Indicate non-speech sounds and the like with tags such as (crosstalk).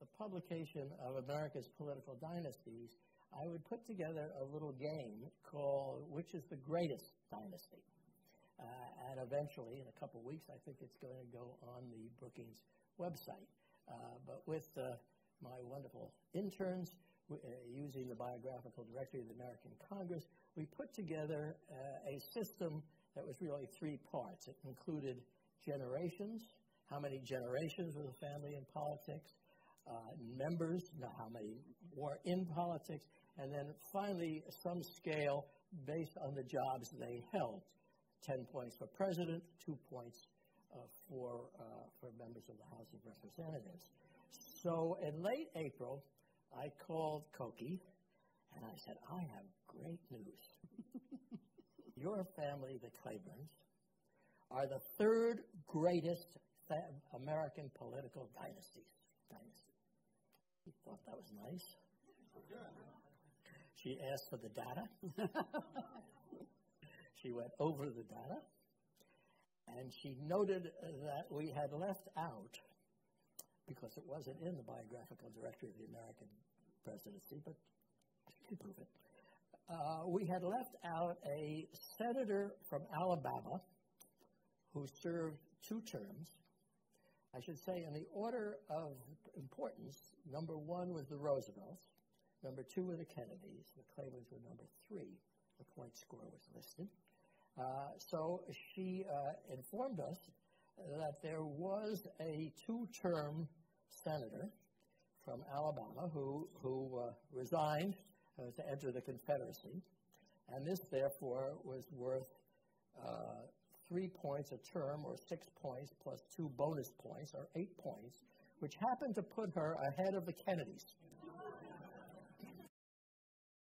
the publication of America's Political Dynasties, I would put together a little game called Which is the Greatest Dynasty? Uh, and eventually, in a couple weeks, I think it's going to go on the Brookings website. Uh, but with uh, my wonderful interns, uh, using the biographical directory of the American Congress, we put together uh, a system that was really three parts. It included generations, how many generations was the family in politics, uh, members, how many were in politics, and then finally some scale based on the jobs they held. 10 points for president, two points uh, for, uh, for members of the House of Representatives. So in late April, I called Cokie and I said, I have great news. (laughs) Your family, the Claibornes, are the third greatest American political dynasties. dynasty. He thought that was nice. She asked for the data. (laughs) she went over the data, and she noted that we had left out, because it wasn't in the biographical directory of the American presidency, but she can prove it. Uh, we had left out a senator from Alabama who served two terms. I should say, in the order of importance, number one was the Roosevelts, number two were the Kennedys, the Claibornes were number three. The point score was listed. Uh, so she uh, informed us that there was a two term senator from Alabama who, who uh, resigned uh, to enter the Confederacy. And this, therefore, was worth uh, three points a term, or six points, plus two bonus points, or eight points, which happened to put her ahead of the Kennedys.